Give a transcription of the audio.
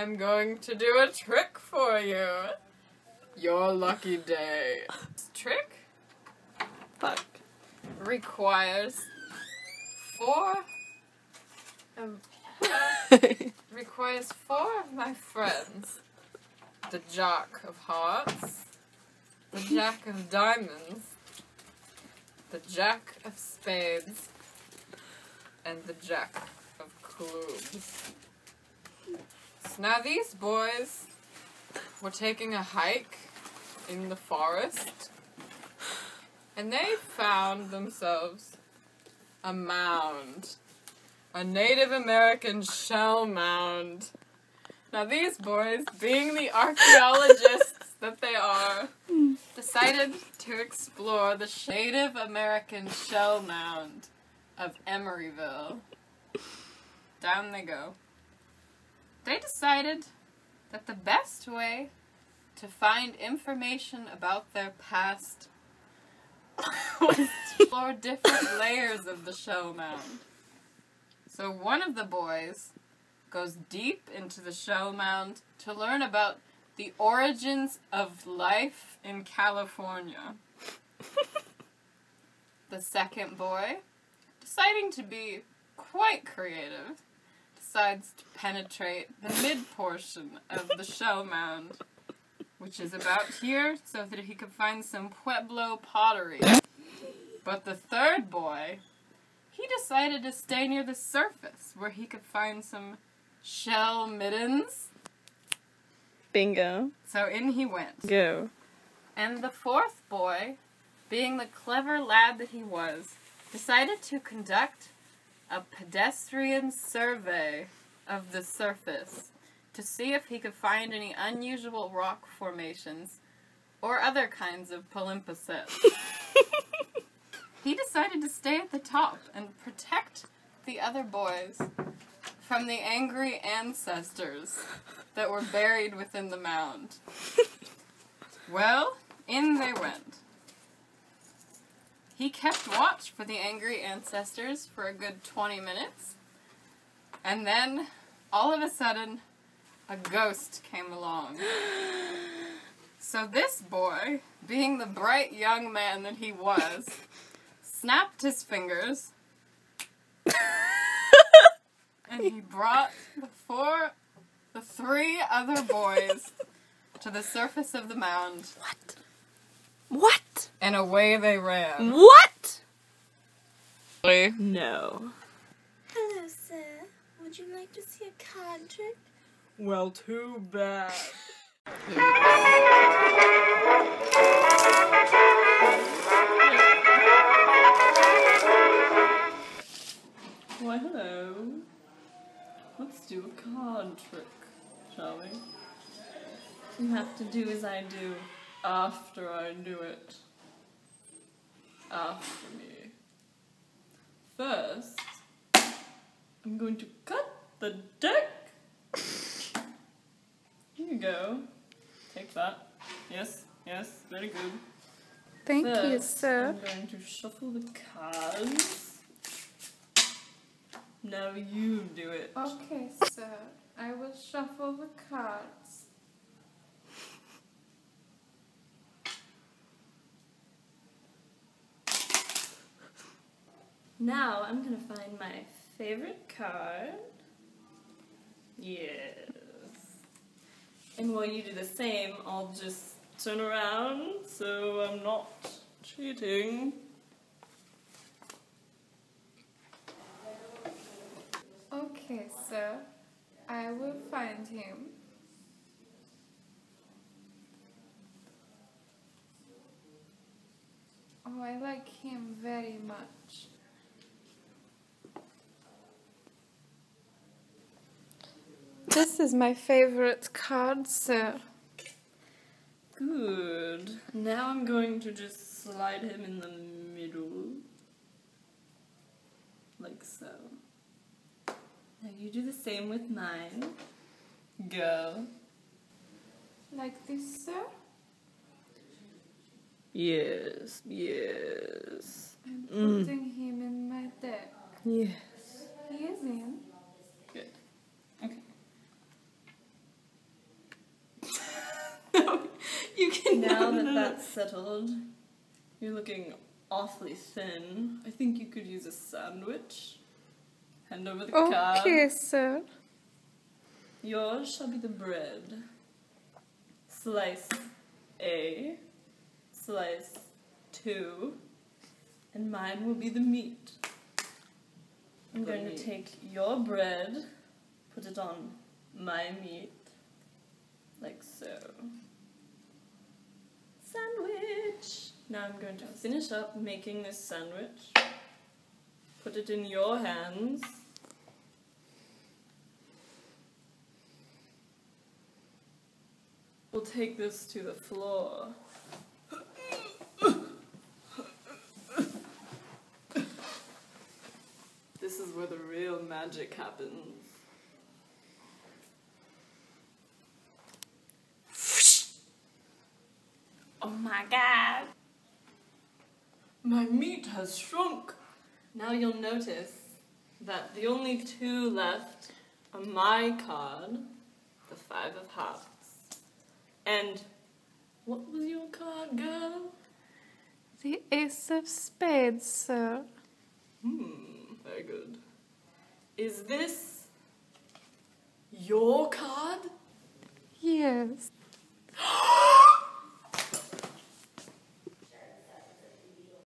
I'm going to do a trick for you. Your lucky day. This trick Fuck. requires four. Um, requires four of my friends. The Jack of Hearts, the Jack of Diamonds, the Jack of Spades, and the Jack of Clubs. So now these boys were taking a hike in the forest, and they found themselves a mound. A Native American shell mound. Now, these boys, being the archaeologists that they are, decided to explore the Native American shell mound of Emeryville. Down they go. They decided that the best way to find information about their past explore different layers of the shell mound. So one of the boys goes deep into the shell mound to learn about the origins of life in California. the second boy, deciding to be quite creative, decides to penetrate the mid portion of the shell mound, which is about here, so that he could find some Pueblo pottery. But the third boy, he decided to stay near the surface where he could find some shell middens. Bingo. So in he went. Go. And the fourth boy, being the clever lad that he was, decided to conduct a pedestrian survey of the surface to see if he could find any unusual rock formations or other kinds of palimpsests. he decided to stay at the top and protect the other boys from the angry ancestors that were buried within the mound. Well, in they went. He kept watch for the angry ancestors for a good 20 minutes, and then, all of a sudden, a ghost came along. So this boy, being the bright young man that he was, snapped his fingers, and he brought the four, the three other boys to the surface of the mound, What? What? and away they ran. What? No. Hello, sir. Would you like to see a card trick? Well, too bad. Why, hello. Let's do a card trick, shall we? You have to do as I do after I do it. After me. First, I'm going to cut the deck. Here you go. Take that. Yes, yes, very good. Thank you, sir. I'm going to shuffle the cards. Now you do it. Okay, sir. I will shuffle the cards. Now I'm gonna find my favorite card. Yes. And while you do the same, I'll just turn around so I'm not cheating. Okay, sir. I will find him. Oh, I like him very much. This is my favorite card, sir. Good. Now I'm going to just slide him in the middle. Like so. Now you do the same with mine. Go. Like this, sir? Yes, yes. I'm Mm. putting him in my deck. Yes. He is in. Good. Okay. no, you can no, now that no. That's settled, you're looking awfully thin. I think you could use a sandwich. Hand over the card. sir. Yours shall be the bread. Slice A, slice two, and mine will be the meat. I'm The going meat. to take your bread, put it on my meat, like so. Sandwich! Now I'm going to finish up making this sandwich. Put it in your hands. We'll take this to the floor. This is where the real magic happens. Oh my god! My meat has shrunk! Now you'll notice that the only two left are my card, the Five of Hearts. And what was your card, girl? The Ace of Spades, sir. Hmm, very good. Is this